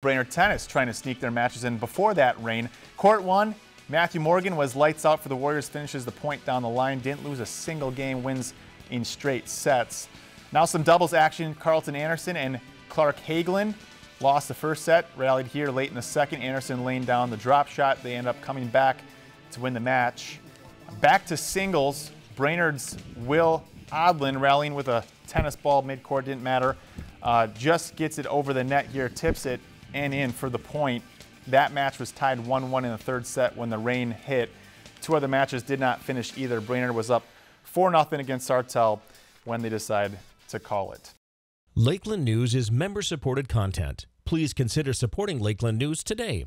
Brainerd Tennis trying to sneak their matches in before that rain. Court one, Matthew Morgan was lights out for the Warriors, finishes the point down the line, didn't lose a single game, wins in straight sets. Now some doubles action. Carlton Anderson and Clark Hagelin lost the first set, rallied here late in the second. Anderson laying down the drop shot. They end up coming back to win the match. Back to singles. Brainerd's Will Odlin rallying with a tennis ball midcourt, didn't matter. Uh, just gets it over the net here, tips it and in for the point. That match was tied 1 1 in the third set when the rain hit. Two other matches did not finish either. Brainerd was up 4 0 against Sartell when they decided to call it. Lakeland News is member supported content. Please consider supporting Lakeland News today.